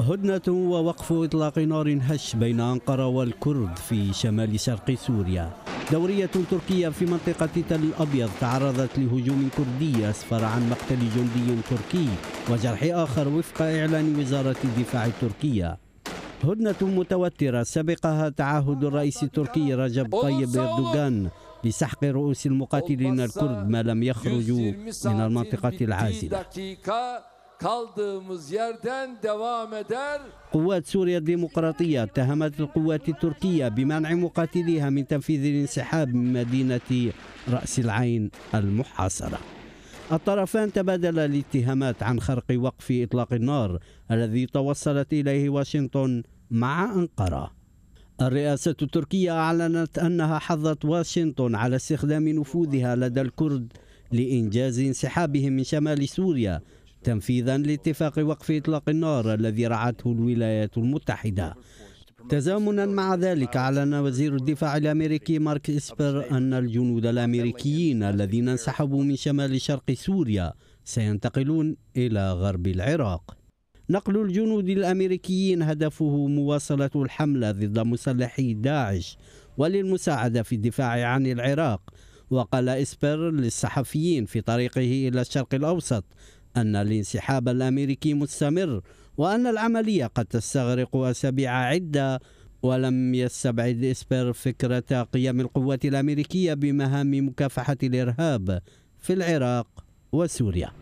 هدنة ووقف إطلاق نار هش بين أنقرة والكرد في شمال شرق سوريا. دورية تركية في منطقة تل الأبيض تعرضت لهجوم كردي أسفر عن مقتل جندي تركي وجرح آخر وفق إعلان وزارة الدفاع التركية. هدنة متوترة سبقها تعهد الرئيس التركي رجب طيب إردوغان لسحق رؤوس المقاتلين الكرد ما لم يخرجوا من المنطقة العازلة. Kaldığımız yerden devam eder. قوات سوريا الديمقراطية اتهمت القوات التركية بمنع مقاتليها من تنفيذ الانسحاب من مدينة رأس العين المحاصرة الطرفان تبادلا الاتهامات عن خرق وقف إطلاق النار الذي توصلت إليه واشنطن مع أنقرة الرئاسة التركية أعلنت أنها حظت واشنطن على استخدام نفوذها لدى الكرد لإنجاز انسحابهم من شمال سوريا تنفيذا لاتفاق وقف إطلاق النار الذي رعته الولايات المتحدة. تزامنا مع ذلك أعلن وزير الدفاع الأمريكي مارك إسبر أن الجنود الأمريكيين الذين انسحبوا من شمال شرق سوريا سينتقلون إلى غرب العراق. نقل الجنود الأمريكيين هدفه مواصلة الحملة ضد مسلحي داعش وللمساعدة في الدفاع عن العراق وقال إسبر للصحفيين في طريقه إلى الشرق الأوسط أن الانسحاب الأمريكي مستمر وأن العملية قد تستغرق أسابيع عدة ولم يستبعد إسبر فكرة قيام القوات الأمريكية بمهام مكافحة الإرهاب في العراق وسوريا.